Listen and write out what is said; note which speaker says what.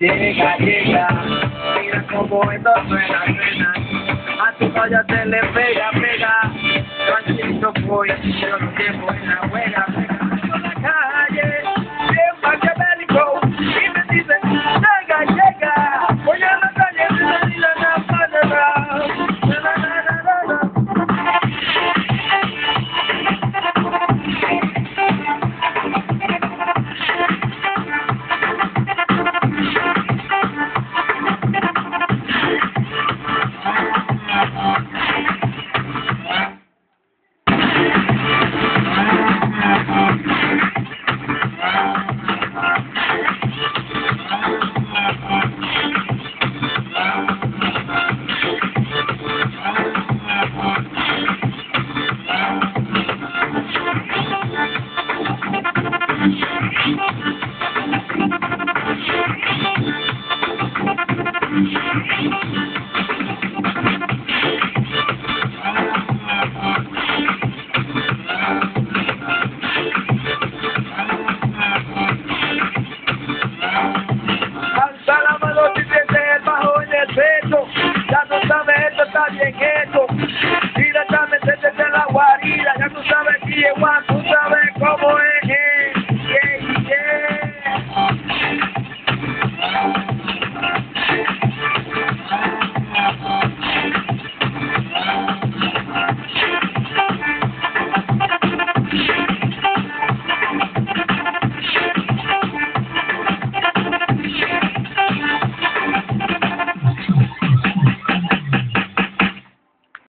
Speaker 1: Llega, llega, mira como esto suena, suena. A tu vaya te le pega, pega. Tranquilito voy, yo no llevo pues, en la huelga.
Speaker 2: shake hands